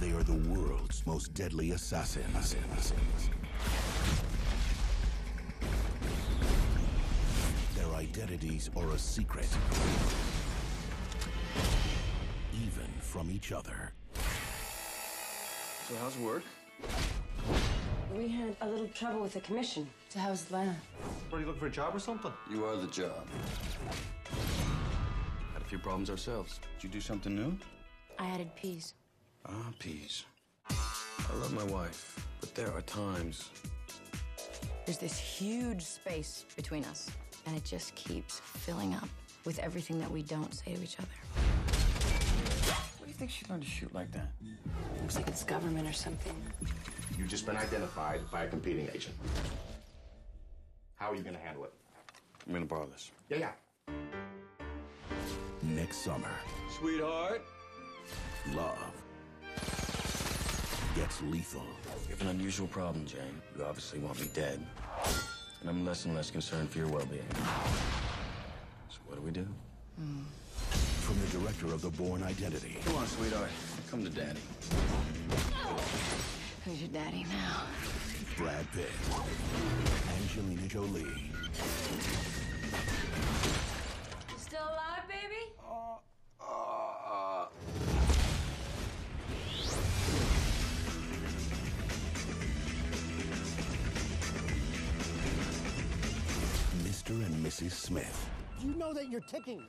They are the world's most deadly assassins. Their identities are a secret, even from each other. So how's work? We had a little trouble with the commission. So how's Lena? What, are you looking for a job or something? You are the job. Had a few problems ourselves. Did you do something new? I added peas. Ah, peas. I love my wife, but there are times. There's this huge space between us, and it just keeps filling up with everything that we don't say to each other. What do you think she learned to shoot like that? Looks like it's government or something. You've just been identified by a competing agent. How are you going to handle it? I'm gonna borrow this. Yeah, yeah. Next summer, Sweetheart. love gets lethal. You have an unusual problem, Jane. You obviously want me dead. And I'm less and less concerned for your well-being. So what do we do? Hmm. From the director of The Bourne Identity, Come on, sweetheart. Come to daddy. Who's your daddy now? Brad Pitt, Angelina Jolie, Still alive, baby? Smith, You know that you're ticking.